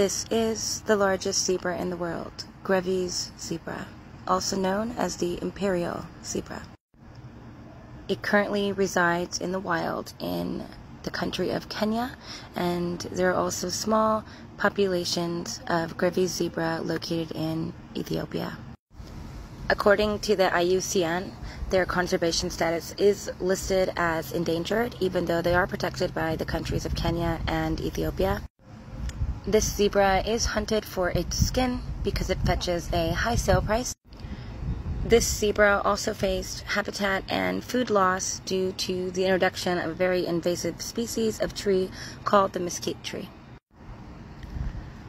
This is the largest zebra in the world, Grevy's zebra, also known as the imperial zebra. It currently resides in the wild in the country of Kenya, and there are also small populations of Grevy's zebra located in Ethiopia. According to the IUCN, their conservation status is listed as endangered, even though they are protected by the countries of Kenya and Ethiopia. This zebra is hunted for its skin because it fetches a high sale price. This zebra also faced habitat and food loss due to the introduction of a very invasive species of tree called the mesquite tree.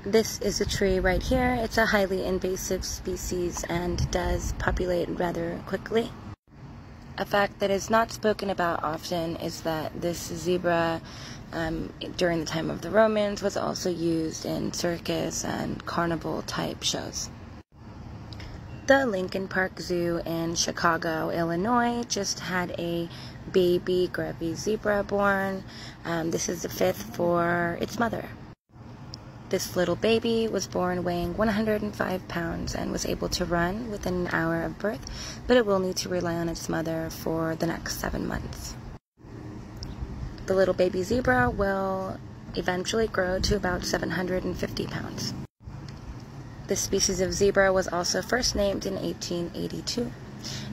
This is a tree right here. It's a highly invasive species and does populate rather quickly. A fact that is not spoken about often is that this zebra, um, during the time of the Romans, was also used in circus and carnival type shows. The Lincoln Park Zoo in Chicago, Illinois, just had a baby Grevy zebra born. Um, this is the fifth for its mother. This little baby was born weighing 105 pounds and was able to run within an hour of birth, but it will need to rely on its mother for the next seven months. The little baby zebra will eventually grow to about 750 pounds. This species of zebra was also first named in 1882,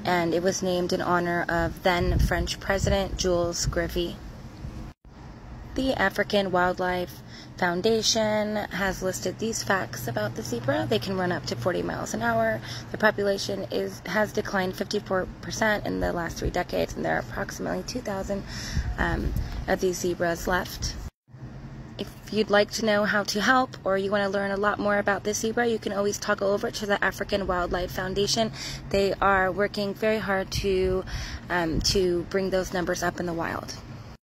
and it was named in honor of then French President Jules Grevy. The African Wildlife Foundation has listed these facts about the zebra. They can run up to 40 miles an hour. The population is has declined 54% in the last three decades, and there are approximately 2,000 um, of these zebras left. If you'd like to know how to help or you want to learn a lot more about this zebra, you can always toggle over to the African Wildlife Foundation. They are working very hard to um, to bring those numbers up in the wild.